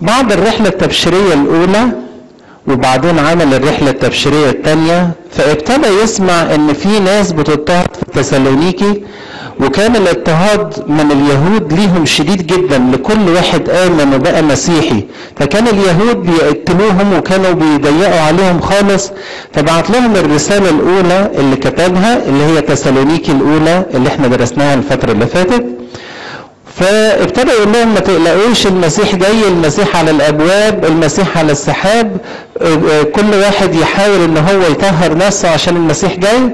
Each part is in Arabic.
بعد الرحلة التبشيرية الأولى وبعدين عمل الرحلة التبشيرية الثانية فابتدى يسمع إن في ناس بتضطهد في تسالونيكي وكان الاضطهاد من اليهود ليهم شديد جدا لكل واحد آمن وبقى مسيحي. فكان اليهود بيقتلوهم وكانوا بيضيقوا عليهم خالص. فبعت لهم الرسالة الأولى اللي كتبها اللي هي تسالونيكي الأولى اللي إحنا درسناها الفترة اللي فاتت. فابتدى يقول لهم ما تقلقوش المسيح جاي المسيح على الأبواب المسيح على السحاب كل واحد يحاول إن هو يطهر نفسه عشان المسيح جاي.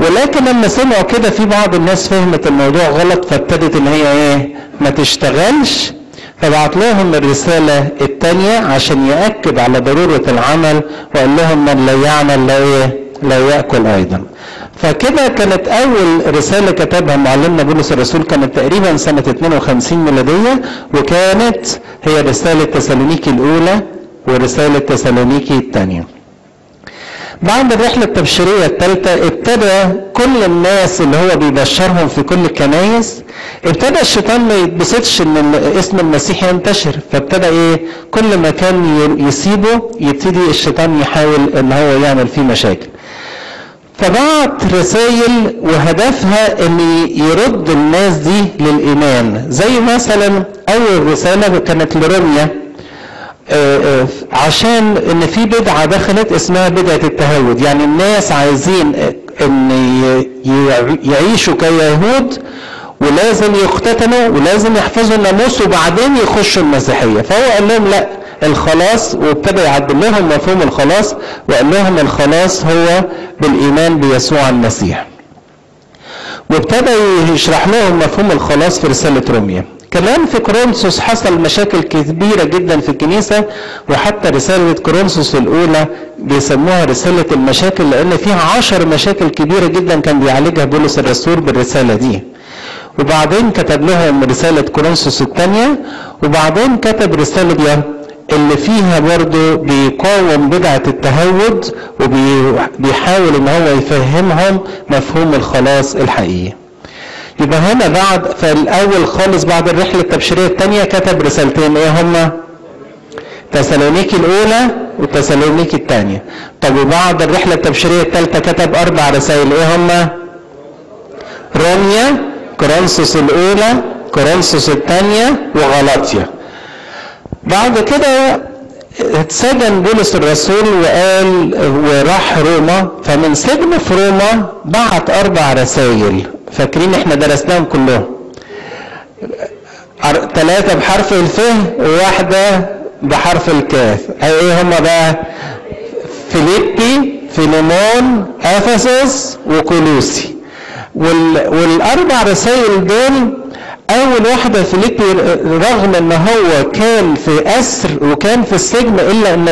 ولكن لما سمعوا كده في بعض الناس فهمت الموضوع غلط فابتدت إن هي إيه؟ ما تشتغلش. فبعت لهم الرسالة الثانية عشان يأكد على ضرورة العمل وقال لهم من لا يعمل لا إيه؟ لا يأكل أيضا. فكده كانت أول رسالة كتبها معلمنا بولس الرسول كانت تقريبا سنة 52 ميلادية وكانت هي رسالة تسالونيكي الأولى ورسالة تسالونيكي الثانية. بعد الرحلة التبشيرية الثالثة ابتدى كل الناس اللي هو بيبشرهم في كل الكنايس ابتدى الشيطان ما يتبسطش إن اسم المسيح ينتشر فابتدى إيه كل ما كان يسيبه يبتدي الشيطان يحاول إن هو يعمل فيه مشاكل. فبعت رسائل وهدفها إن يرد الناس دي للإيمان. زي مثلا أول رسالة كانت لروميا عشان إن في بدعة دخلت اسمها بدعة التهود يعني الناس عايزين إن يعيشوا كيهود ولازم يختتنوا ولازم يحفظوا الناموس وبعدين يخشوا المسيحية. فهو قال لهم لا الخلاص وابتدى يعدل لهم مفهوم الخلاص وقال لهم الخلاص هو بالإيمان بيسوع المسيح. وابتدى يشرح لهم مفهوم الخلاص في رسالة روميا كمان في كورنثوس حصل مشاكل كبيرة جدا في الكنيسة وحتى رسالة كورنثوس الأولى بيسموها رسالة المشاكل لأن فيها عشر مشاكل كبيرة جدا كان بيعالجها بولس الرسول بالرسالة دي. وبعدين كتب لهم رسالة كورنثوس الثانية وبعدين كتب رسالة اللي فيها برضه بيقاوم بدعة التهود وبيحاول إن هو يفهمهم مفهوم الخلاص الحقيقي. يبقى هنا بعد فالاول خالص بعد الرحلة التبشيرية الثانية كتب رسالتين إيه هما؟ تسالونيكي الأولى وتسالونيكي الثانية طب وبعد الرحلة التبشيرية الثالثة كتب أربع رسائل إيه هما؟ روميا كورنثوس الأولى كورنثوس الثانية وغلاطيا بعد كده اتسجن بولس الرسول وقال وراح روما فمن سجن في روما بعت أربع رسائل. فاكرين إحنا درسناهم كلهم. ثلاثة بحرف الف وواحدة بحرف الكاف. إيه هما بقى؟ فيليبي فيليمون أفسس وكولوسي. وال... والأربع رسائل دول أول واحدة فيليبي رغم إن هو كان في أسر وكان في السجن إلا إن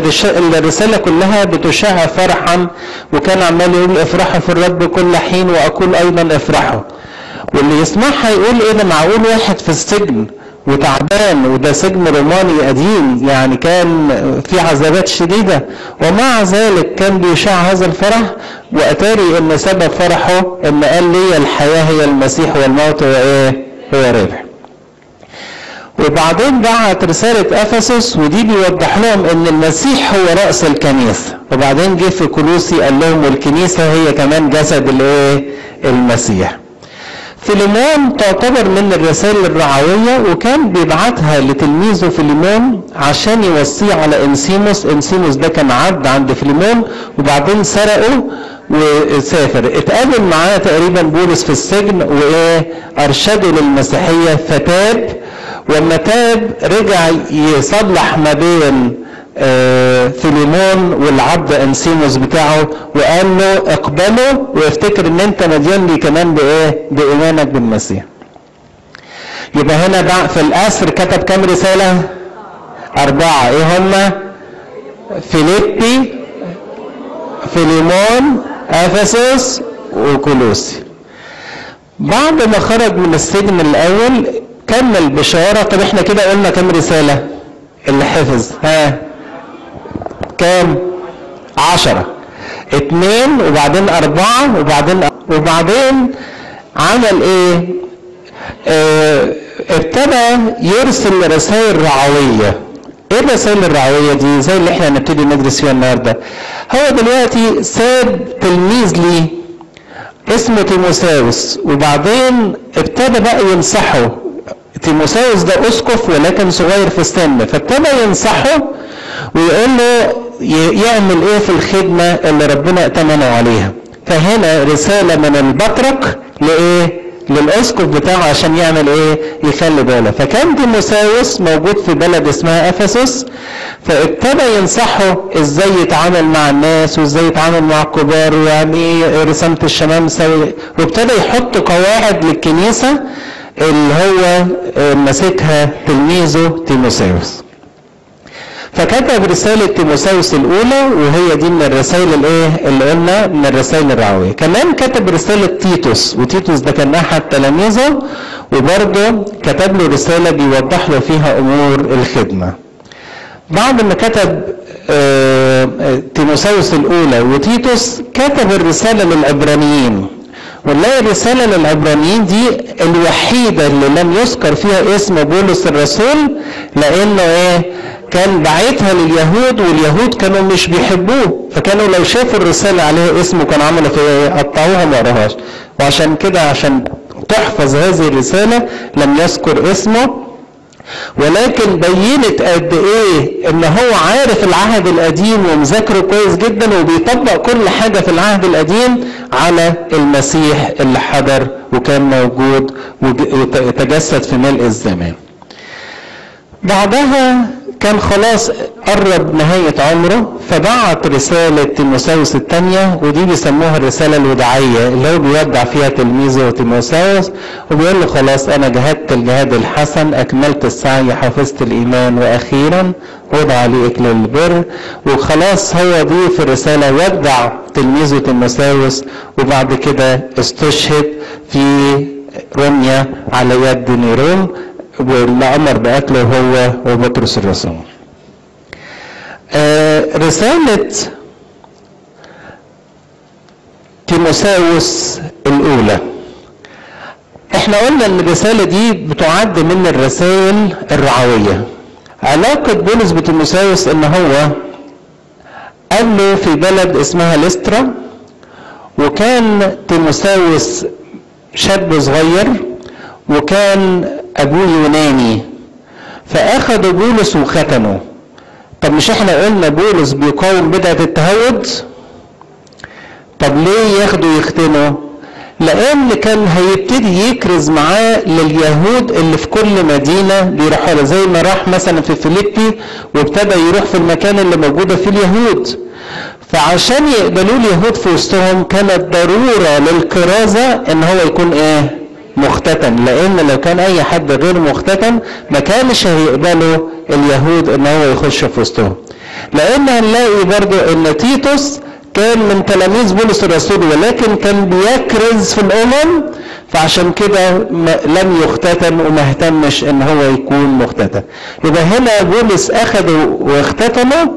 الرسالة كلها بتشاع فرحا وكان عمال يقول افرحوا في الرب كل حين وأقول أيضا افرحوا واللي يسمعها يقول إيه ده معقول واحد في السجن وتعبان وده سجن روماني قديم يعني كان في عذابات شديدة ومع ذلك كان بيشاع هذا الفرح وأتاري أن سبب فرحه أن قال لي الحياة هي المسيح والموت هو إيه؟ هو ربح وبعدين بعت رسالة أفسس ودي بيوضح لهم أن المسيح هو رأس الكنيسة وبعدين جه في كولوسي قال لهم والكنيسة هي كمان جسد الإيه؟ المسيح. فيليمون تعتبر من الرسائل الرعوية وكان بيبعتها لتلميذه فيليمون عشان يوصيه على إنسيموس. إنسيموس ده كان عبد عند فيليمون وبعدين سرقه وسافر اتقابل معاه تقريبا بولس في السجن وإيه أرشده للمسيحية فتاب وما تاب رجع يصلح ما بين فيليمون والعبد أنسيموس بتاعه وقال له اقبله وافتكر إن أنت مديون لي كمان بإيه؟ بإيمانك بالمسيح. يبقى هنا بقى في الاسر كتب كام رسالة؟ أربعة إيه هما؟ فيليبي فيليمون افسس وكولوسي. بعد ما خرج من السجن الأول كمل بشاره طب إحنا كده قلنا كام رسالة؟ اللي حفظ ها؟ كام؟ عشرة. اتنين وبعدين أربعة وبعدين وبعدين عمل إيه؟ آه ابتدى يرسل رسائل رعوية. إيه الرسائل الرعوية دي؟ زي اللي إحنا هنبتدي ندرس فيها النهاردة. هو دلوقتي ساب تلميذ ليه اسمه تيموساوس وبعدين ابتدى بقى ينصحه. تيموساوس ده أسقف ولكن صغير في السن فابتدى ينصحه ويقول له يعمل إيه في الخدمة اللي ربنا ائتمنه عليها. فهنا رسالة من البطرك لإيه؟ للأسقف بتاعه عشان يعمل إيه؟ يخلي باله. فكان تيموساوس موجود في بلد اسمها إفسس فابتدى ينصحه إزاي يتعامل مع الناس وإزاي يتعامل مع الكبار ويعني إيه رسامة الشمامسة وابتدى يحط قواعد للكنيسة اللي هو ماسكها تلميذه تيموساوس. فكتب رسالة تيموساوس الأولى وهي دي من الرسائل الإيه؟ اللي قلنا من الرسائل الرعوية. كمان كتب رسالة تيتوس وتيتوس ده كان أحد تلاميذه وبرضه كتب له رسالة بيوضح له فيها أمور الخدمة. بعد ما كتب تيموساوس الأولى وتيتوس كتب الرسالة للعبرانيين. ونلاقي الرسالة للعبرانيين دي الوحيدة اللي لم يذكر فيها اسم بولس الرسول لأنه إيه؟ كان بعتها لليهود واليهود كانوا مش بيحبوه فكانوا لو شافوا الرسالة عليها اسمه كانوا عملوا فيها قطعوها ما قراهاش. وعشان كده عشان تحفظ هذه الرسالة لم يذكر اسمه. ولكن بينت قد إيه إن هو عارف العهد القديم ومذاكره كويس جدا وبيطبق كل حاجة في العهد القديم على المسيح اللي حضر وكان موجود وتجسد في ملء الزمان. بعدها كان خلاص قرب نهاية عمره فبعت رسالة تيموساوس الثانية ودي بيسموها الرسالة الوداعية اللي هو بيودع فيها تلميذه تيموساوس وبيقول له خلاص أنا جهدت الجهاد الحسن أكملت السعي حفظت الإيمان وأخيرا وضع لي إكليل البر. وخلاص هو دي في الرسالة ودع تلميذه تيموساوس وبعد كده استشهد في روميا على يد نيرون. واللي أمر بقتله هو وبطرس الرسول آه رسالة تيموساوس الأولى. إحنا قلنا إن الرسالة دي بتعد من الرسائل الرعوية. علاقة بولس بتيموساوس إن هو قابله في بلد اسمها ليسترا وكان تيموساوس شاب صغير وكان أبوه يوناني فاخدوا بولس وختنوا طب مش إحنا قلنا بولس بيقاوم بدعة التهود طب ليه ياخدوا يختنوا لأن كان هيبتدي يكرز معاه لليهود اللي في كل مدينة بيروحوا زي ما راح مثلا في فيليبي وابتدى يروح في المكان اللي موجودة فيه اليهود. فعشان يقبلوا اليهود في وسطهم كانت ضرورة للكرازة إن هو يكون إيه؟ مختتن لأن لو كان أي حد غير مختتن ما كانش هيقبلوا اليهود إن هو يخش في وسطهم. لأن هنلاقي برضو إن تيتوس كان من تلاميذ بولس الرسول ولكن كان بيكرز في الأمم فعشان كده لم يختتن وما اهتمش إن هو يكون مختتن يبقى هنا بولس اخده واختتنه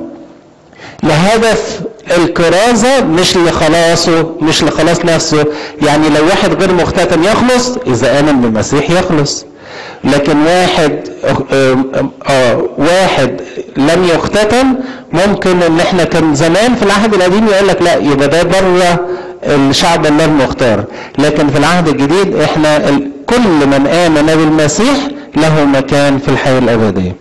لهدف الكرازة مش لخلاصه مش لخلاص نفسه. يعني لو واحد غير مختتن يخلص إذا آمن بالمسيح يخلص. لكن واحد آه واحد لم يختتن ممكن إن إحنا كان زمان في العهد القديم يقول لك لا يبقى ده بره الشعب الله المختار لكن في العهد الجديد إحنا كل من آمن بالمسيح له مكان في الحياة الأبدية.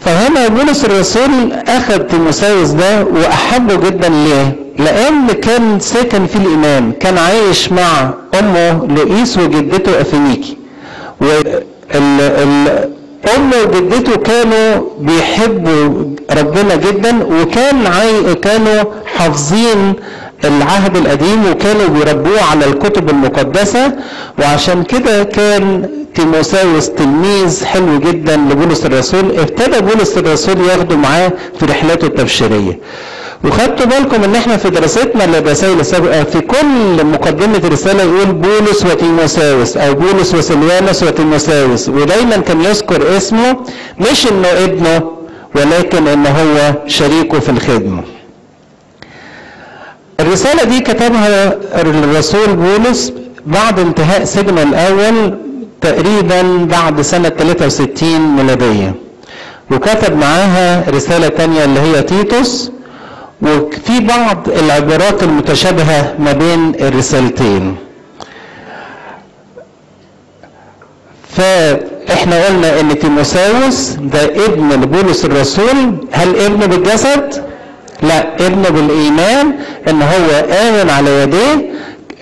فهنا بولس الرسول أخذ تيموساوس ده وأحبه جدا ليه؟ لأن كان ساكن في الايمان، كان عايش مع أمه لؤيس وجدته افينيكي. وال وجدته كانوا بيحبوا ربنا جدا وكان عاي... كانوا حافظين العهد القديم وكانوا بيربوه على الكتب المقدسة وعشان كده كان تيموساوس تلميذ حلو جدا لبولس الرسول ابتدى بولس الرسول ياخده معاه في رحلاته التبشيرية. وخدتوا بالكم إن إحنا في دراستنا للرسائل السابقة في كل مقدمة رسالة يقول بولس وتيموساوس أو بولس وسلوانس وتيموساوس ودايما كان يذكر اسمه مش إنه ابنه ولكن إن هو شريكه في الخدمة. الرسالة دي كتبها الرسول بولس بعد انتهاء سجنه الأول تقريبا بعد سنة 63 ميلادية. وكتب معاها رسالة تانية اللي هي تيتوس وفي بعض العبارات المتشابهة ما بين الرسالتين. فإحنا قلنا إن تيموساوس ده ابن لبولس الرسول. هل ابن بالجسد؟ لا ابن بالإيمان إن هو آمن على يديه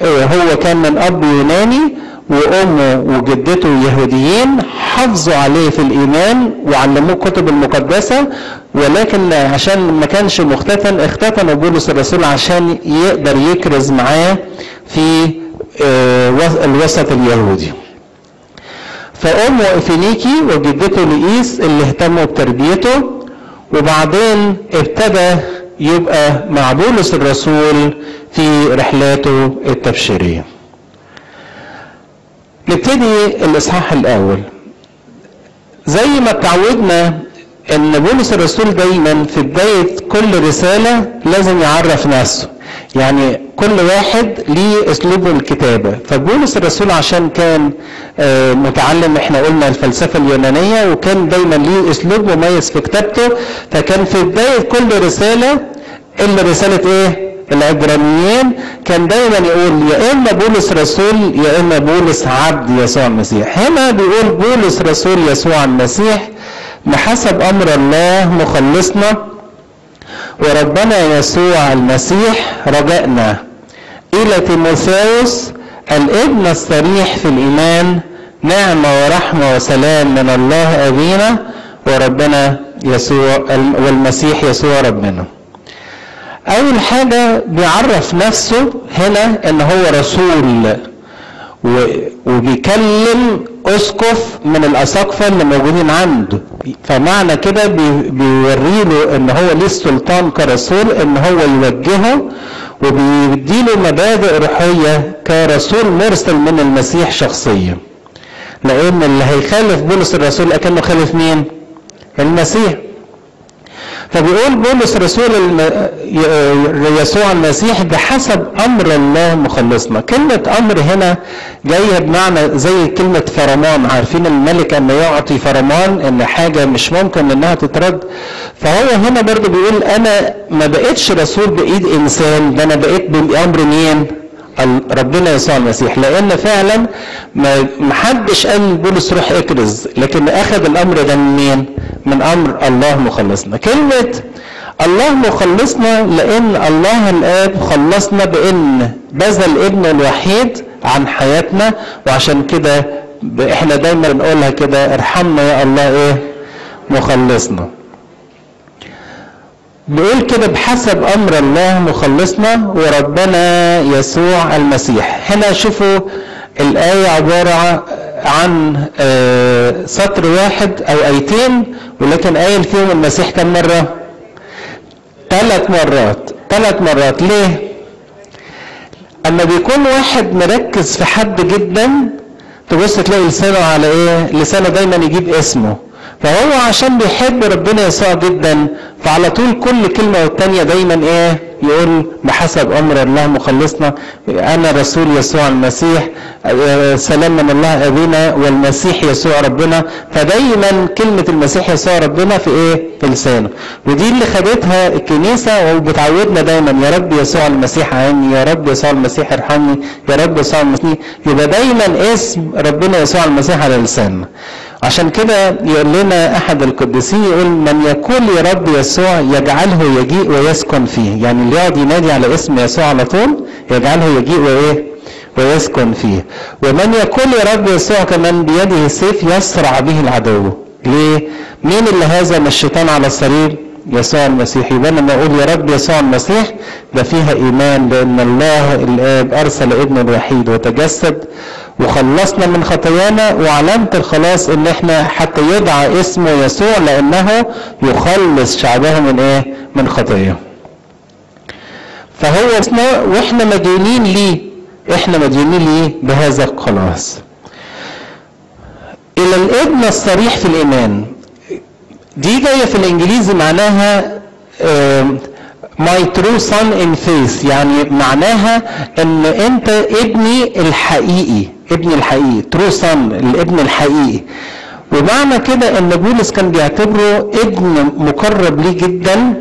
هو كان من أب يوناني وامه وجدته يهوديين حافظوا عليه في الإيمان وعلموه الكتب المقدسة ولكن عشان ما كانش مختتن اختتن بولس الرسول عشان يقدر يكرز معاه في الوسط اليهودي. فامه افينيكي وجدته لئيس اللي اهتموا بتربيته وبعدين ابتدى يبقى مع بولس الرسول في رحلاته التبشيرية. نبتدي الإصحاح الأول. زي ما اتعودنا إن بولس الرسول دايما في بداية كل رسالة لازم يعرف نفسه. يعني كل واحد ليه اسلوبه الكتابة. فبولس الرسول عشان كان متعلم إحنا قلنا الفلسفة اليونانية وكان دايما ليه أسلوب مميز في كتابته. فكان في بداية كل رسالة إلا رسالة إيه؟ العبرانيين. كان دايما يقول يا إما بولس رسول يا إما بولس عبد يسوع المسيح. هنا بيقول بولس رسول يسوع المسيح. بحسب أمر الله مخلصنا وربنا يسوع المسيح رجائنا. إلى تيموثاوس الابن الصريح في الإيمان نعمة ورحمة وسلام من الله ابينا وربنا يسوع والمسيح يسوع ربنا. أول حاجة بيعرف نفسه هنا إن هو رسول وبيكلم اسقف من الاساقفه اللي موجودين عنده فمعنى كده بيوري له ان هو ليه السلطان كرسول ان هو يوجهه وبيديله مبادئ روحية كرسول مرسل من المسيح شخصيا. لأن اللي هيخالف بولس الرسول أكنه خالف مين؟ المسيح. فبيقول بولس رسول يسوع المسيح بحسب أمر الله مخلصنا. كلمة أمر هنا جاية بمعنى زي كلمة فرمان. عارفين الملك اما يعطي فرمان إن حاجة مش ممكن إنها تترد. فهو هنا برضو بيقول أنا ما بقتش رسول بإيد إنسان ده أنا بقيت بأمر مين؟ ربنا يسوع المسيح لأن فعلا ما حدش قال بولس روح اكرز لكن أخذ الأمر ده من مين من أمر الله مخلصنا. كلمة الله مخلصنا لأن الله الآب خلصنا بإن بذل ابنه الوحيد عن حياتنا وعشان كده إحنا دايما بنقولها كده ارحمنا يا الله إيه؟ مخلصنا. بيقول كده بحسب أمر الله مخلصنا وربنا يسوع المسيح. هنا شوفوا الآية عبارة عن سطر واحد أو آيتين ولكن قايل فيهم المسيح كم مرة؟ ثلاث مرات. ثلاث مرات. ليه؟ أما بيكون واحد مركز في حد جدا تبص تلاقي لسانه على إيه؟ لسانه دايما يجيب اسمه. فهو عشان بيحب ربنا يسوع جدا فعلى طول كل كلمة والتانية دايما إيه؟ يقول بحسب أمر الله مخلصنا أنا رسول يسوع المسيح سلام من الله أبينا والمسيح يسوع ربنا. فدايما كلمة المسيح يسوع ربنا في إيه؟ في لسانه. ودي اللي خدتها الكنيسة وبتعودنا دايما يا رب يسوع المسيح عيني يا رب يسوع المسيح ارحمني يا رب يسوع المسيح. يبقى دايما اسم ربنا يسوع المسيح على لساننا. عشان كده يقول لنا أحد القديسين يقول من يقول يا رب يسوع يجعله يجيء ويسكن فيه. يعني اللي يقعد ينادي على اسم يسوع على طول يجعله يجيء وإيه؟ ويسكن فيه. ومن يقول يا رب يسوع كمان بيده السيف يسرع به العدو. ليه؟ مين اللي هزم الشيطان على الصليب يسوع المسيح. يبقى لما أقول يا رب يسوع المسيح ده فيها إيمان لأن الله الآب أرسل ابنه الوحيد وتجسد وخلصنا من خطايانا وعلامة الخلاص إن إحنا حتى يدعى اسمه يسوع لأنه يخلص شعبه من إيه؟ من خطاياه. فهو اسمه وإحنا مديونين ليه؟ إحنا مديونين ليه؟ بهذا الخلاص. إلى الابن الصريح في الإيمان. دي جاية في الإنجليزي معناها my true son in faith يعني معناها إن أنت ابني الحقيقي ابني الحقيقي true son الابن الحقيقي. ومعنى كده إن بولس كان بيعتبره ابن مقرب ليه جدا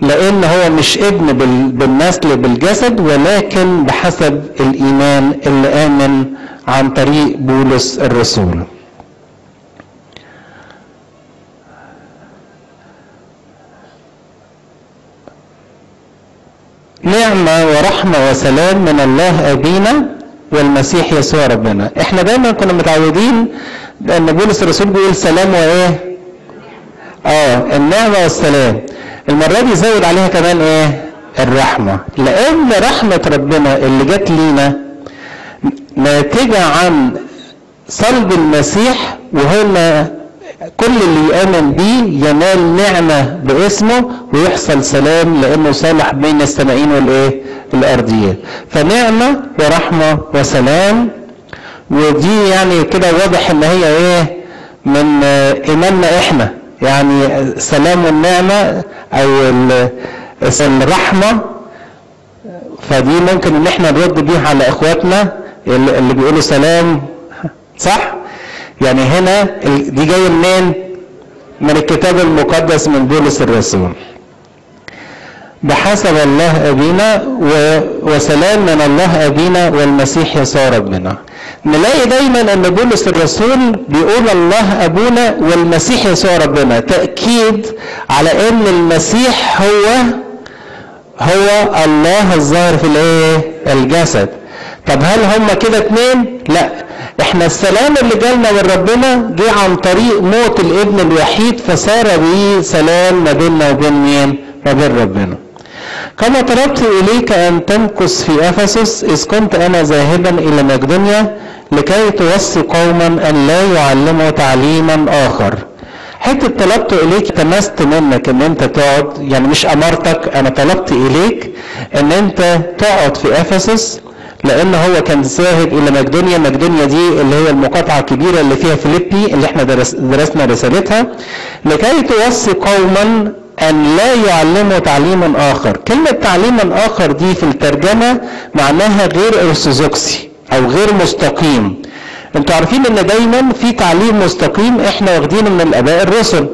لأن هو مش ابن بال- بالنسل بالجسد ولكن بحسب الإيمان اللي آمن عن طريق بولس الرسول. نعمة ورحمة وسلام من الله أبينا والمسيح يسوع ربنا. إحنا دايما كنا متعودين إن بولس الرسول بيقول سلام وإيه؟ آه النعمة والسلام. المرة دي زود عليها كمان إيه؟ الرحمة. لأن رحمة ربنا اللي جت لينا ناتجة عن صلب المسيح وهنا كل اللي يؤمن بيه ينال نعمة باسمه ويحصل سلام لأنه صالح بين السمائين والإيه؟ الأرضيات. فنعمة ورحمة وسلام ودي يعني كده واضح إن هي إيه؟ من إيماننا إحنا يعني سلام والنعمة أو ال- الرحمة فدي ممكن إن إحنا نرد بيها على إخواتنا اللي بيقولوا سلام صح؟ يعني هنا دي جاية منين؟ من الكتاب المقدس من بولس الرسول. بحسب الله أبينا و... وسلام من الله أبينا والمسيح يسوع ربنا. نلاقي دايما إن بولس الرسول بيقول الله أبونا والمسيح يسوع ربنا تأكيد على إن المسيح هو هو الله الظاهر في الإيه؟ الجسد. طب هل هم كده اتنين؟ لا إحنا السلام اللي جالنا من ربنا جه عن طريق موت الابن الوحيد فصار به سلام ما بيننا وبين مين؟ ما بين ربنا. كما طلبت إليك أن تمكث في أفسس إذ كنت أنا ذاهبا إلى مقدونيا لكي توصي قوما أن لا يعلموا تعليما آخر. حتة طلبت إليك تمست منك إن أنت تقعد يعني مش أمرتك أنا طلبت إليك إن أنت تقعد في أفسس لأن هو كان ذاهب إلى مقدونيا. مقدونيا دي اللي هي المقاطعة الكبيرة اللي فيها فيليبي اللي إحنا درس درسنا رسالتها. لكي توصي قوما أن لا يعلموا تعليما آخر. كلمة تعليما آخر دي في الترجمة معناها غير أرثوذكسي أو غير مستقيم. أنتوا عارفين إن دايما في تعليم مستقيم إحنا واخدينه من الآباء الرسل.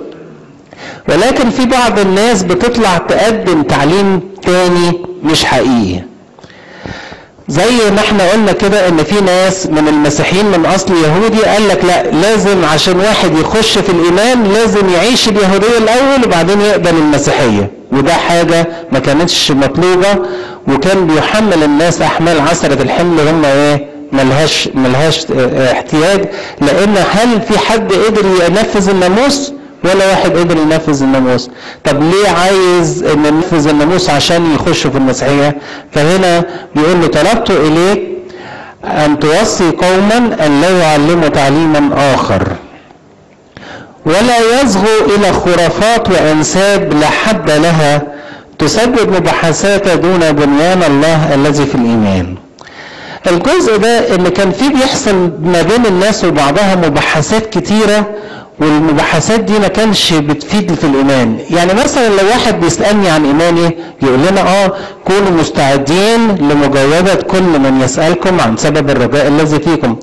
ولكن في بعض الناس بتطلع تقدم تعليم تاني مش حقيقي. زي ما إحنا قلنا كده ان في ناس من المسيحيين من اصل يهودي قال لك لا لازم عشان واحد يخش في الإيمان لازم يعيش اليهودية الأول وبعدين يقبل المسيحية. وده حاجة ما كانتش مطلوبة وكان بيحمل الناس أحمال عسرة الحمل هم إيه ملهاش ملهاش احتياج. لأن هل في حد قدر ينفذ الناموس؟ ولا واحد قدر ينفذ الناموس. طب ليه عايز إن ينفذ الناموس عشان يخش في المسيحية؟ فهنا بيقول له طلبت إليك أن توصي قوما أن لا يعلموا تعليما آخر. ولا يصغوا إلى خرافات وأنساب لا حد لها تسبب مباحثات دون بنيان الله الذي في الإيمان. الجزء ده إن كان في بيحصل ما بين الناس وبعضها مباحثات كتيرة والمباحثات دي ما كانش بتفيد في الإيمان. يعني مثلا لو واحد بيسألني عن إيماني يقول لنا آه كونوا مستعدين لمجاوبة كل من يسألكم عن سبب الرجاء الذي فيكم.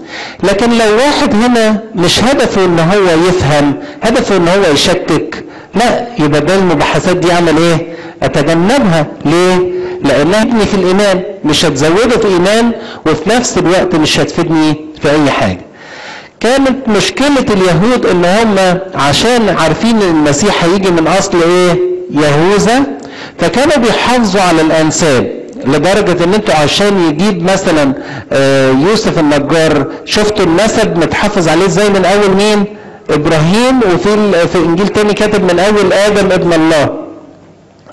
لكن لو واحد هنا مش هدفه إن هو يفهم هدفه إن هو يشكك لا يبقى ده المباحثات دي أعمل إيه؟ أتجنبها. ليه؟ لانها تبني في الإيمان مش هتزوده في إيمان وفي نفس الوقت مش هتفيدني في أي حاجة. كانت مشكلة اليهود إن هم عشان عارفين إن المسيح هيجي من أصل إيه؟ يهوذا فكانوا بيحافظوا على الأنساب لدرجة إن أنتوا عشان يجيب مثلا آه، يوسف النجار شفتوا النسب متحافظ عليه إزاي من أول مين؟ إبراهيم وفي في إنجيل تاني كاتب من أول آدم ابن الله.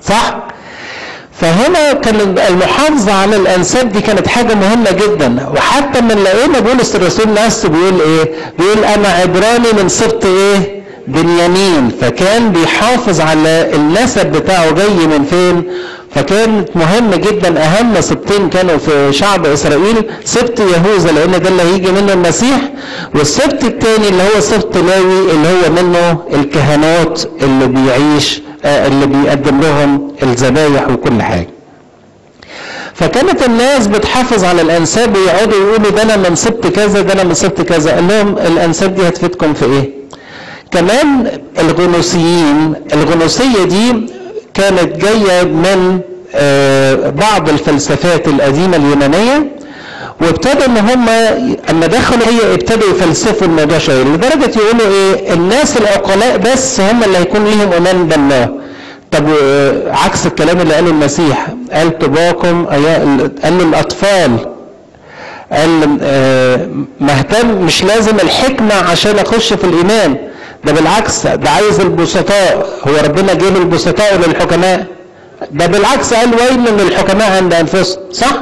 صح؟ فهنا كان المحافظة على الأنساب دي كانت حاجة مهمة جدا وحتى من لقينا بولس الرسول نفسه بيقول إيه؟ بيقول أنا عبراني من سبط إيه؟ بنيامين فكان بيحافظ على النسب بتاعه جاي من فين؟ فكانت مهمة جدا أهم سبتين كانوا في شعب إسرائيل سبط يهوذا لأن ده اللي هيجي منه المسيح والسبط الثاني اللي هو سبط لاوي اللي هو منه الكهنوت اللي بيعيش اللي بيقدم لهم الذبايح وكل حاجة. فكانت الناس بتحافظ على الأنساب ويقعدوا يقولوا ده أنا من سبت كذا ده أنا من سبت كذا. قال لهم الأنساب دي هتفيدكم في إيه؟ كمان الغنوصيين الغنوصية دي كانت جاية من آه، بعض الفلسفات القديمة اليونانية وابتدوا إن هم اما دخلوا هي ابتدوا يفلسفوا شوية لدرجة يقولوا إيه الناس العقلاء بس هم اللي هيكون ليهم ايمان بالله. طب آه، عكس الكلام اللي قاله المسيح قال طباكم قال للأطفال قال آه، مهتم مش لازم الحكمة عشان أخش في الإيمان. ده بالعكس ده عايز البسطاء. هو ربنا جه للبسطاء وللحكماء ده بالعكس قال ويل للحكماء عند أنفسهم صح؟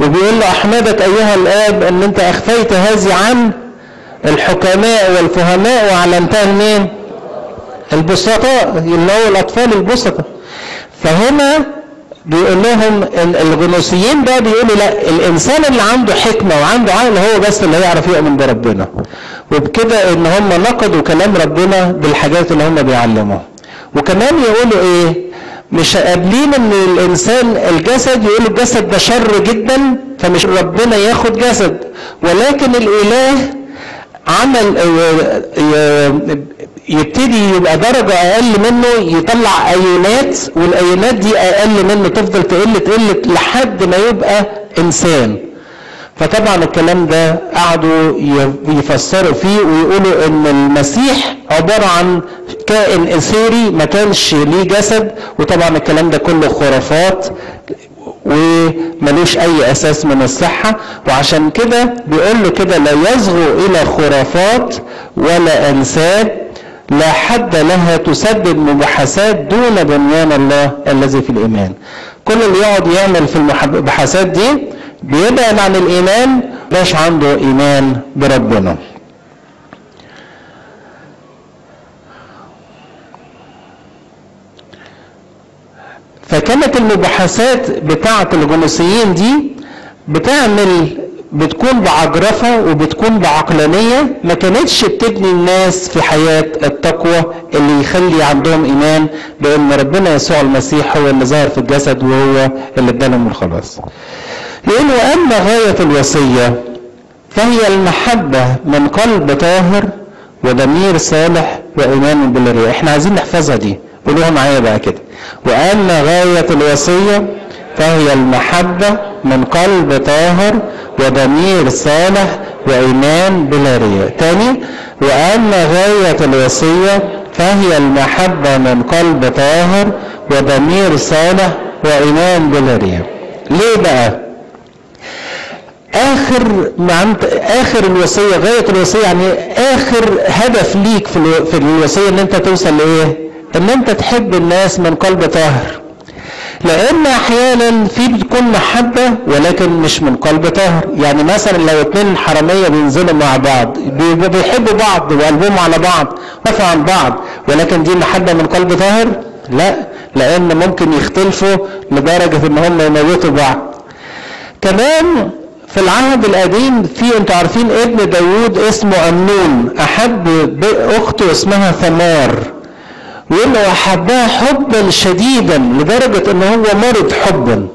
وبيقول له أحمدك أيها الآب أن أنت أخفيت هذه عن الحكماء والفهماء وعلمتها لمين البسطاء اللي هو الأطفال البسطاء. فهنا بيقول لهم ال- الغنوصيين بقى بيقولوا لا الإنسان اللي عنده حكمة وعنده عقل هو بس اللي هيعرف يؤمن بربنا. وبكده إن هم نقضوا كلام ربنا بالحاجات اللي هم بيعلموها. وكمان يقولوا إيه؟ مش قابلين إن الإنسان الجسد يقولوا الجسد ده شر جدا فمش ربنا ياخد جسد. ولكن الإله عمل يبتدي يبقى درجة أقل منه يطلع أيونات والأيونات دي أقل منه تفضل تقل تقل لحد ما يبقى إنسان. فطبعا الكلام ده قعدوا يفسروا فيه ويقولوا إن المسيح عبارة عن كائن إثيري ما كانش ليه جسد وطبعا الكلام ده كله خرافات وملوش أي أساس من الصحة. وعشان كده بيقول له كده لا يصغوا إلى خرافات ولا أنساب لا حد لها تسبب مباحثات دون بنيان الله الذي في الإيمان. كل اللي يقعد يعمل في المباحثات دي بيبعد عن الإيمان مش عنده إيمان بربنا فكانت المباحثات بتاعة الجنوسيين دي بتعمل بتكون بعجرفة وبتكون بعقلانية ما كانتش بتبني الناس في حياة التقوى اللي يخلي عندهم إيمان بأن ربنا يسوع المسيح هو اللي ظهر في الجسد وهو اللي ادالهم الخلاص. يقول وأما غاية الوصية فهي المحبة من قلب طاهر وضمير صالح وإيمان بالرياء. إحنا عايزين نحفظها دي. قولوها معايا بقى كده. وأما غاية الوصية فهي المحبة من قلب طاهر وضمير صالح وإيمان بلا رياء تاني وأما غاية الوصية فهي المحبة من قلب طاهر وضمير صالح وإيمان بلا رياء ليه بقى آخر ما آخر الوصية غاية الوصية يعني آخر هدف ليك في. في الوصية إن أنت توصل لإيه؟ إن أنت تحب الناس من قلب طاهر لأن أحيانا في بتكون محبة ولكن مش من قلب طاهر يعني مثلا لو اتنين حرامية بينزلوا مع بعض بيحبوا بعض وقلبهم على بعض وفوا عن بعض ولكن دي محبة من قلب طاهر لا لأن ممكن يختلفوا لدرجة إن هم يموتوا بعض كمان في العهد القديم في أنتوا عارفين ابن داوود اسمه أمنون أحب أخته اسمها ثمار ويقول له أحبها حبا شديدا لدرجة إن هو مرض حبا.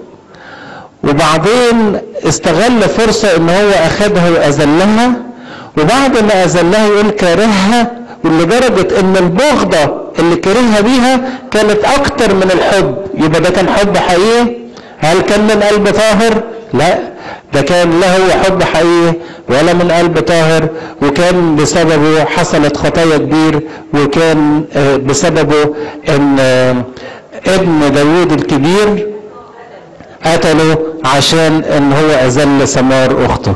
وبعدين استغل فرصة إن هو اخذها وأذلها وبعد ما أذلها يقول كارهها ولدرجة إن البغضة اللي كرهها بيها كانت أكتر من الحب. يبقى ده كان حب حقيقي؟ هل كان من قلب طاهر؟ لا. ده كان لا هو حب حقيقي ولا من قلب طاهر وكان بسببه حصلت خطايا كبير وكان بسببه إن ابن داوود الكبير قتله عشان إن هو أذل ثمار أخته.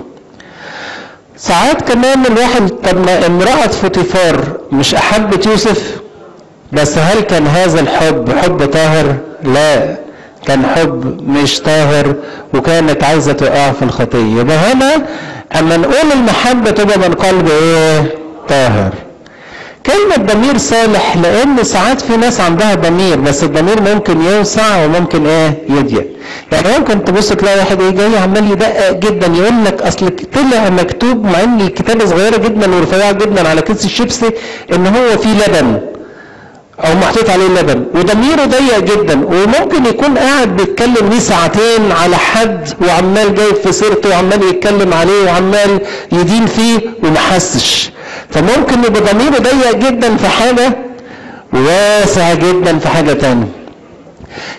ساعات كمان الواحد طب ما امرأة فوتيفار مش احبت يوسف بس هل كان هذا الحب حب طاهر؟ لا. كان حب مش طاهر وكانت عايزة تقع في الخطية يبقى هنا أما نقول المحبة تبقى من قلب إيه طاهر كلمة ضمير صالح لأن ساعات في ناس عندها ضمير بس الضمير ممكن يوسع وممكن إيه يضيق. يعني ممكن تبص تلاقي واحد إيه جاي عمال يدقق جدا يقول لك أصل طلع مكتوب مع إن الكتابة صغيرة جدا ورفيعة جدا على كيس الشيبسي إن هو فيه لبن. أو محطوط عليه لبن. وضميره ضيق جدا. وممكن يكون قاعد بيتكلم ليه ساعتين على حد وعمال جايب في سيرته وعمال يتكلم عليه وعمال يدين فيه وما حسش. فممكن يبقى ضميره ضيق جدا في حاجة وواسع جدا في حاجة تانية.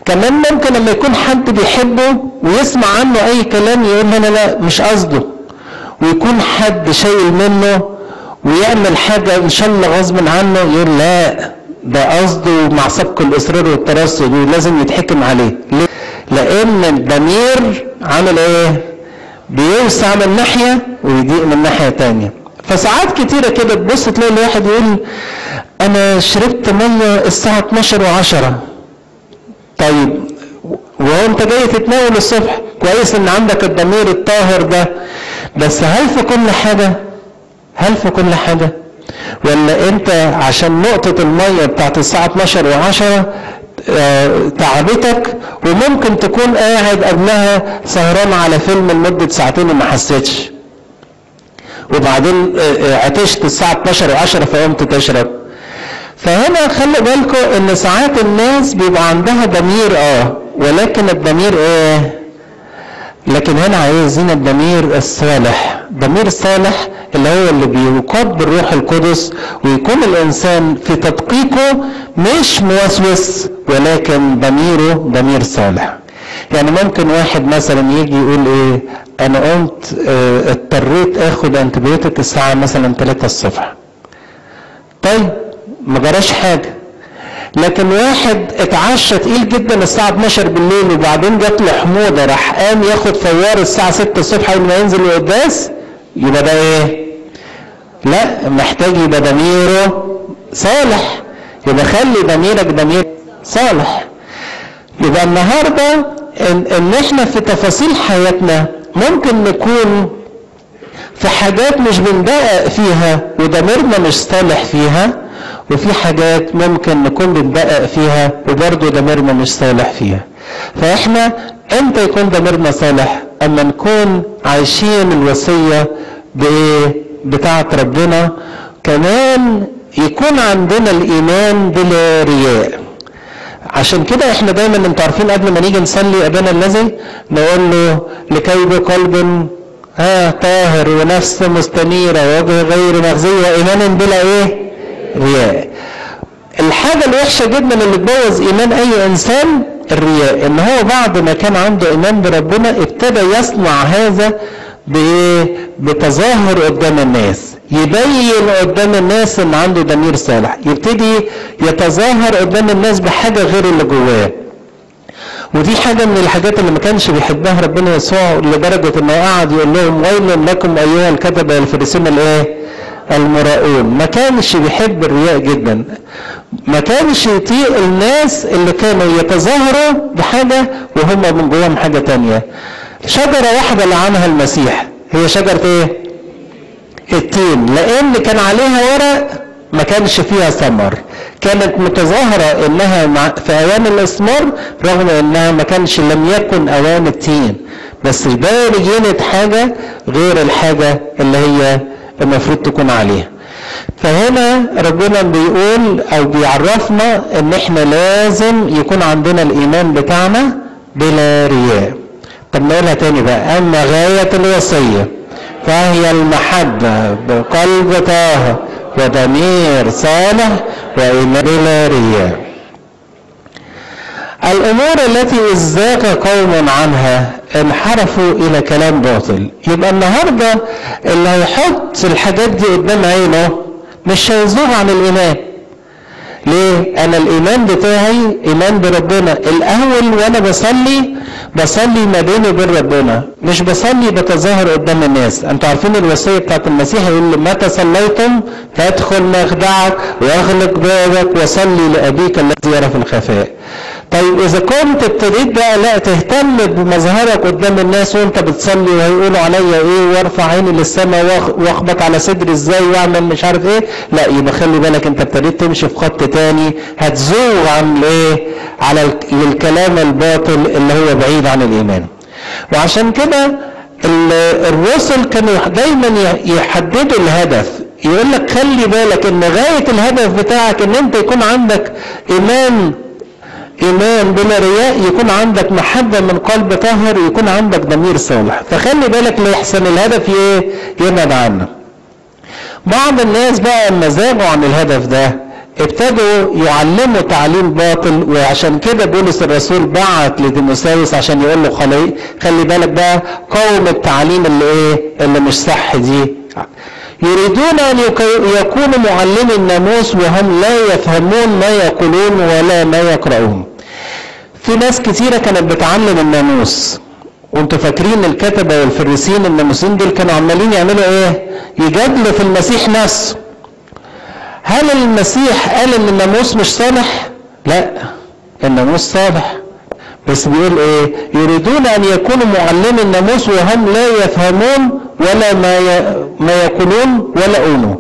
كمان ممكن لما يكون حد بيحبه ويسمع عنه أي كلام يقول أنا لا مش قصده. ويكون حد شايل منه ويعمل حاجة إن شاء الله غصب عنه يقول لا. ده قصده مع سبق الإصرار والترصد ولازم يتحكم عليه. ليه؟ لأن الضمير عامل إيه؟ بيوسع من ناحيه ويضيق من ناحية تانية. فساعات كتيرة كده تبص تلاقي الواحد يقول أنا شربت مية الساعة 12 و10 طيب وهو انت جاي تتناول الصبح كويس إن عندك الضمير الطاهر ده. بس هل في كل حاجة؟ هل في كل حاجة؟ ولا انت عشان نقطة المية بتاعت الساعة 12 و10 آه تعبتك وممكن تكون قاعد قبلها سهران على فيلم لمدة ساعتين وما حسيتش. وبعدين آه عطشت الساعة 12 و10 فقمت تشرب. فهنا خلي بالكم إن ساعات الناس بيبقى عندها ضمير آه ولكن الضمير إيه؟ لكن هنا عايزين الضمير الصالح. ضمير صالح اللي هو اللي بيقاد بالروح القدس ويكون الإنسان في تدقيقه مش موسوس ولكن ضميره ضمير صالح. يعني ممكن واحد مثلا يجي يقول إيه أنا قمت آه اضطريت آخد انتبيوتيك الساعة مثلا 3 الصبح. طيب ما جراش حاجة. لكن واحد اتعشى تقيل جدا الساعة 12 بالليل وبعدين جات له حموضة راح قام ياخد فوار الساعة 6 الصبح قبل ما ينزل القداس يبقى ده إيه؟ لا محتاج يبقى ضميره صالح يبقى خلي ضميرك ضمير صالح يبقى النهارده إن, إن إحنا في تفاصيل حياتنا ممكن نكون في حاجات مش بندقق فيها وضميرنا مش صالح فيها وفي حاجات ممكن نكون بندقق فيها وبرضه ضميرنا مش صالح فيها. فإحنا إمتى يكون ضميرنا صالح؟ أما نكون عايشين الوصية بإيه؟ بتاعة ربنا. كمان يكون عندنا الإيمان بلا رياء. عشان كده إحنا دايما أنتوا عارفين قبل ما نيجي نصلي أبانا الذي نقول له لكي بقلب ها طاهر ونفس مستنيرة ووجه غير مخزي وايمان بلا إيه؟ رياء. الحاجة الوحشه جدا اللي تبوظ إيمان أي إنسان الرياء إن هو بعد ما كان عنده إيمان بربنا ابتدى يصنع هذا؟ بتظاهر قدام الناس يبين قدام الناس إن عنده ضمير صالح يبتدي يتظاهر قدام الناس بحاجة غير اللي جواه ودي حاجة من الحاجات اللي ما كانش بيحبها ربنا يسوع لدرجة إنه قعد يقول لهم ويل لكم أيها الكتبه الفريسين الإيه؟ المراؤون ما كانش بيحب الرياء جدا. ما كانش يطيق الناس اللي كانوا يتظاهروا بحاجة وهم من جواهم حاجة تانية. شجرة واحدة لعنها المسيح. هي شجرة إيه؟ التين. لأن كان عليها ورق ما كانش فيها ثمر. كانت متظاهرة إنها في أوان الإسمار رغم إنها ما كانش لم يكن أوان التين. بس بينت حاجة غير الحاجة اللي هي المفروض تكون عليها. فهنا ربنا بيقول أو بيعرفنا إن إحنا لازم يكون عندنا الإيمان بتاعنا بلا رياء. طب نقولها تاني بقى. اما غاية الوصية فهي المحبة بقلب طاهر وضمير صالح وإيمان بلا رياء. الأمور التي ازداق قوم عنها انحرفوا إلى كلام باطل. يبقى النهاردة اللي هيحط الحاجات دي قدام عينه مش هيزوغ عن الإيمان. ليه؟ أنا الإيمان بتاعي إيمان بربنا. الأول وأنا بصلي بصلي ما بيني وبين ربنا مش بصلي بتظاهر قدام الناس. أنتوا عارفين الوصية بتاعت المسيح يقول متى صليتم فادخل مخدعك وأغلق بابك وصلي لأبيك الذي يرى في الخفاء. طيب إذا كنت ابتديت بقى لا تهتم بمظهرك قدام الناس وأنت بتصلي وهيقولوا عليا إيه وارفع عيني للسماء وأخبط على صدري إزاي وأعمل مش عارف إيه لا يبقى خلي بالك أنت ابتديت تمشي في خط تاني هتزوغ عن إيه على الكلام الباطل اللي هو بعيد عن الإيمان. وعشان كده الرسل كانوا دايما يحددوا الهدف. يقول لك خلي بالك إن غاية الهدف بتاعك إن أنت يكون عندك إيمان إيمان بلا رياء يكون عندك محبة من قلب طاهر يكون عندك ضمير صالح. فخلي بالك ليحسن الهدف إيه؟ يبعد عنك بعض الناس بقى لما زاغوا عن الهدف ده ابتدوا يعلموا تعليم باطل وعشان كده بولس الرسول بعت لتيموثاوس عشان يقول له خلي خلي بالك بقى قوم التعليم اللي إيه؟ اللي مش صح دي. يريدون أن يكونوا معلمي الناموس وهم لا يفهمون ما يقولون ولا ما يقرؤون. في ناس كتيرة كانت بتعلم الناموس. وانتوا فاكرين الكتبة والفريسين الناموسين دول كانوا عمالين يعملوا إيه؟ يجادلوا في المسيح نفسه. هل المسيح قال إن الناموس مش صالح؟ لا الناموس صالح. بس بيقول إيه؟ يريدون أن يكونوا معلمي الناموس وهم لا يفهمون ولا ما. ما يقولون ولا يقولوا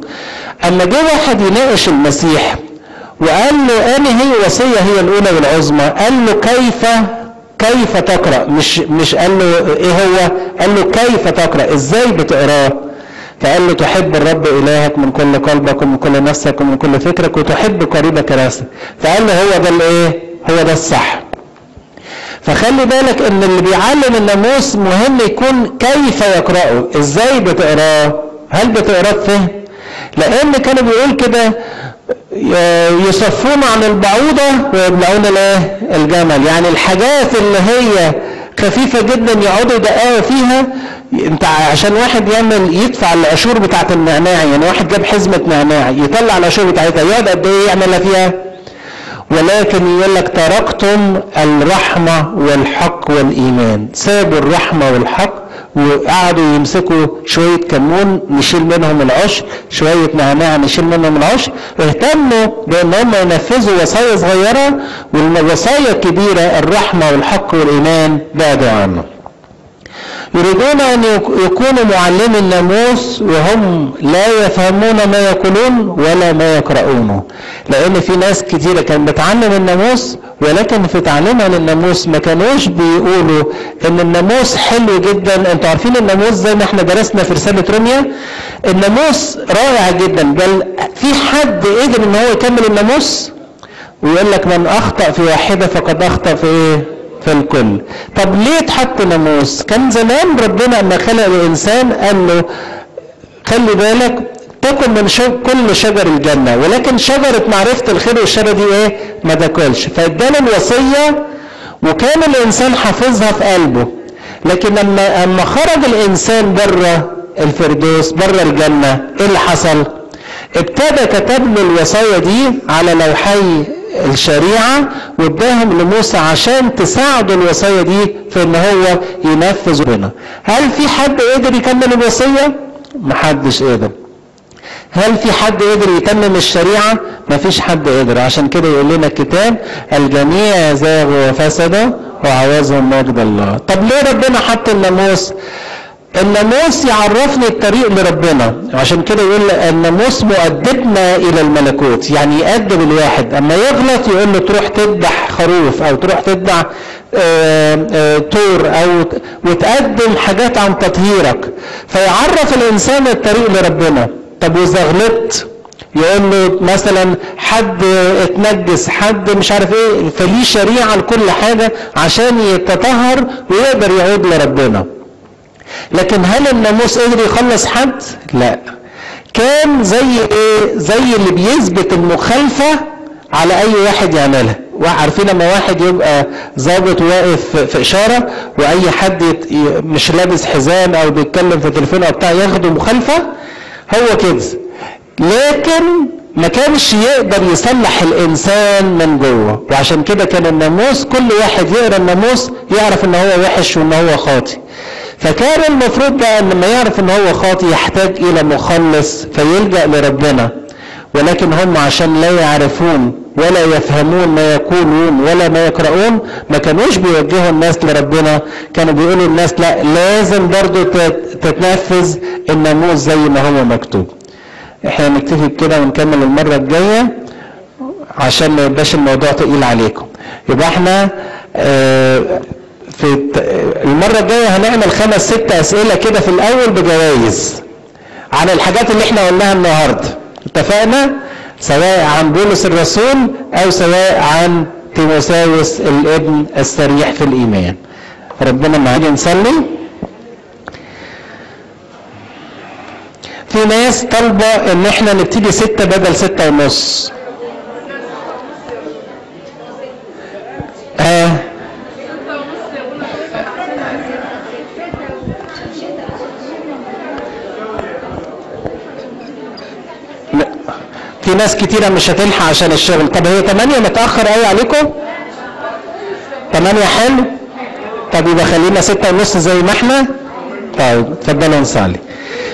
أما جه واحد يناقش المسيح وقال له اني هي وصية هي الأولى والعظمى قال له كيف كيف تقرأ؟ مش مش قال له إيه هو؟ قال له كيف تقرأ؟ إزاي بتقرأه؟ فقال له تحب الرب إلهك من كل قلبك ومن كل نفسك ومن كل فكرك وتحب قريبك نفسك فقال له هو ده الإيه؟ هو ده الصح. فخلي بالك إن اللي بيعلم الناموس مهم يكون كيف يقرأه. إزاي بتقراه؟ هل بتقراه بفهم لأن كانوا بيقول كده يصفون عن البعوضة ويبلعون الايه الجمل. يعني الحاجات اللي هي خفيفة جدا يقعدوا يدققوا فيها انت عشان واحد يعمل يدفع العشور بتاعت النعناع. يعني واحد جاب حزمة نعناع يطلع العشور بتاعتها يقعد قد إيه يعملها فيها؟ ولكن يقول لك تركتم الرحمة والحق والإيمان. سابوا الرحمة والحق وقعدوا يمسكوا شوية كمون نشيل منهم العشر شوية نعناع نشيل منهم العشر اهتموا بأن هم ينفذوا وصايا صغيرة والوصايا الكبيرة الرحمة والحق والإيمان بعدوا عنه. يريدون أن يكونوا معلمي الناموس وهم لا يفهمون ما يقولون ولا ما يقرؤونه لأن في ناس كتيرة كانت بتعلم الناموس ولكن في تعليمها للناموس ما كانوش بيقولوا إن الناموس حلو جدا. أنتوا عارفين الناموس زي ما إحنا درسنا في رسالة روميا الناموس رائع جدا. بل في حد قدر إن هو يكمل الناموس؟ ويقول لك من أخطأ في واحدة فقد أخطأ في إيه؟ في الكل طب ليه اتحط ناموس؟ كان زمان ربنا لما خلق الإنسان قال له خلي بالك تاكل من. كل شجر الجنة ولكن شجرة معرفة الخير والشر دي إيه؟ ما تاكلش. فادانا الوصية وكان الإنسان حافظها في قلبه. لكن لما اما خرج الإنسان بره الفردوس بره الجنة إيه اللي حصل؟ ابتدى كتب له الوصايا دي على لوحي الشريعة واداهم لموسى عشان تساعدوا الوصية دي في إن هو ينفذ ربنا. هل في حد قدر يكمل الوصية؟ محدش قدر هل في حد قدر يتمم الشريعة؟ مفيش حد قدر عشان كده يقول لنا الكتاب الجميع زاغوا وفسدوا وعوزهم مجد الله. طب ليه ربنا حط الناموس؟ الناموس يعرفني الطريق لربنا. عشان كده يقول الناموس مؤدبنا إلى الملكوت. يعني يأدب الواحد. أما يغلط يقول له تروح تذبح خروف أو تروح تذبح طور أو وتقدم حاجات عن تطهيرك. فيعرف الإنسان الطريق لربنا. طب وإذا غلطت؟ يقول له مثلا حد اتنجس حد مش عارف إيه. فليه شريعة لكل حاجة عشان يتطهر ويقدر يعود لربنا. لكن هل الناموس قدر يخلص حد؟ لا. كان زي إيه؟ زي اللي بيثبت المخالفة على أي واحد يعملها. عارفين لما واحد يبقى ظابط واقف في إشارة وأي حد. مش لابس حزام أو بيتكلم في تليفون أو بتاع ياخده مخالفة هو كده. لكن ما كانش يقدر يصلح الإنسان من جوه وعشان كده كان الناموس كل واحد يقرأ الناموس يعرف إن هو وحش وإن هو خاطئ. فكان المفروض بقى لما يعرف إن هو خاطئ يحتاج إلى مخلص فيلجأ لربنا. ولكن هم عشان لا يعرفون ولا يفهمون ما يقولون ولا ما يقرؤون ما كانوش بيوجهوا الناس لربنا. كانوا بيقولوا الناس لا لازم برضو تتنفذ الناموس زي ما هو مكتوب. إحنا نكتفي بكده ونكمل المرة الجاية عشان ما يبقاش الموضوع تقيل عليكم. يبقى إحنا آه في المرة الجاية هنعمل خمس ست أسئلة كده في الأول بجوائز على الحاجات اللي إحنا قلناها النهارده. اتفقنا؟ سواء عن بولس الرسول أو سواء عن تيموساوس الابن السريح في الإيمان. ربنا معانا نصلي. في ناس طالبة إن إحنا نبتدي ستة بدل ستة ونص آه. لا. في ناس كتيرة مش هتلحق عشان الشغل. طب هي 8 متأخر قوي عليكم؟ 8 حلو؟ طب يبقى خلينا ستة ونص زي ما إحنا. طيب اتفضلوا نصلي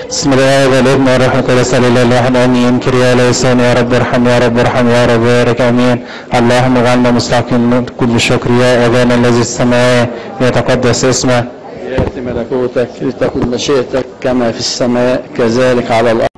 بسم الله والابن والروح القدس الاله الواحد امين كريا لسان يا رب ارحم يا رب ارحم يا رب بارك. آمين. اللهم اجعلنا مستحقين كل شكر. يا ابانا الذي السماء يتقدس اسمك يأتي ملكوتك لتكن مشيئتك كما في السماء كذلك على الأرض.